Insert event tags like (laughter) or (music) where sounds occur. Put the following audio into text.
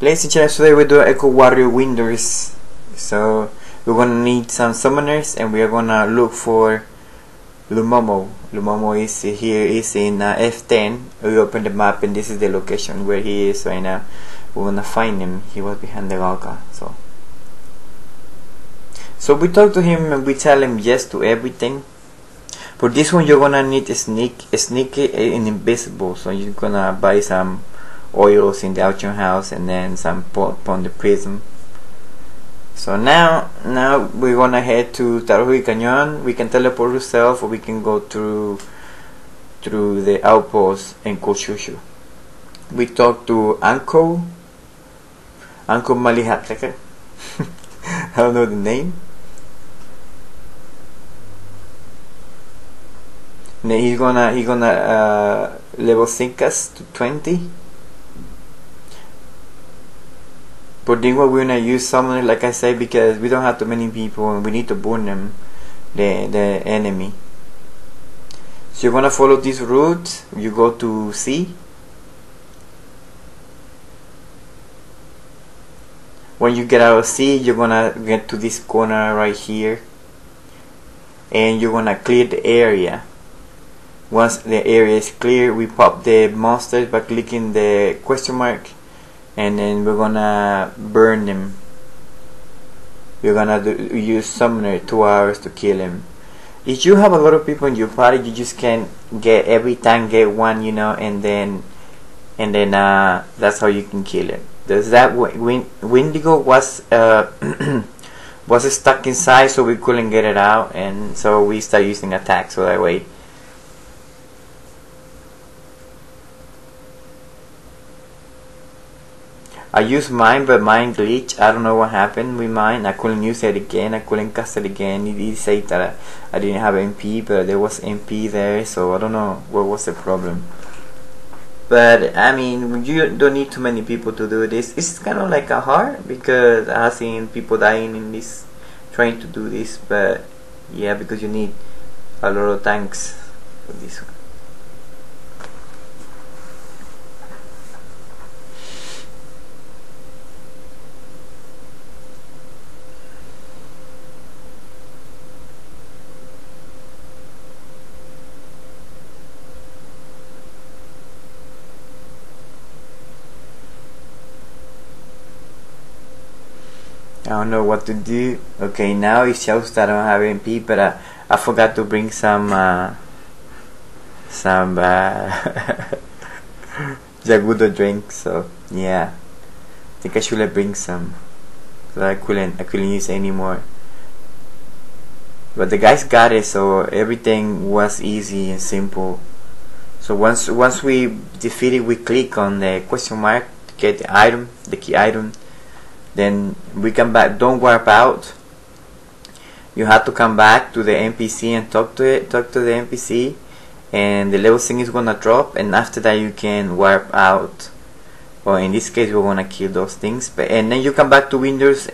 Ladies and gentlemen, today we do Echo Warrior Windurst. So we're gonna need some summoners and we are gonna look for Lumomo. Lumomo is here is in uh, F10. We open the map and this is the location where he is right now. We're gonna find him. He was behind the Galka. So so we talk to him and we tell him yes to everything. For this one, you're gonna need a sneak, a sneaky and invisible. So you're gonna buy some oils in the auction house and then some upon the prism. So now now we're gonna head to Tahrongi Canyon we can teleport ourselves or we can go through through the outpost in Kolshushu we talked to Anko Anko Malihat I don't know the name. And he's gonna he's gonna uh, level sync us to 20 For Dingwa we're gonna use someone like I said because we don't have too many people and we need to burn them the the enemy. So you're gonna follow this route, you go to C. When you get out of C you're gonna get to this corner right here and you're gonna clear the area. Once the area is clear we pop the monsters by clicking the question mark and then we're gonna burn him. We're gonna do, use summoner two hours to kill him. If you have a lot of people in your party you just can get every time get one you know and then and then uh, that's how you can kill it does that win Windigo was uh, (clears throat) was stuck inside so we couldn't get it out and so we start using attack so that way I used mine, but mine glitched. I don't know what happened with mine. I couldn't use it again. I couldn't cast it again. It, said that I, I, didn't have MP, but there was MP there, so I don't know what was the problem. But I mean, you don't need too many people to do this. It's kind of like a hard because I've seen people dying in this, trying to do this. But yeah, because you need a lot of tanks for this one. I don't know what to do. Okay, now it shows that I don't have MP, but I, I forgot to bring some uh, some uh, (laughs) Yagudo drink. So yeah, I think I should have bring some. So I couldn't I couldn't use anymore. But the guys got it, so everything was easy and simple. So once once we defeat it, we click on the question mark to get the item, the key item then we come back. Don't warp out. You have to come back to the NPC and talk to it talk to the NPC and the level thing is gonna drop. And after that you can warp out. Or in this case we're gonna kill those things. But and then you come back to Windurst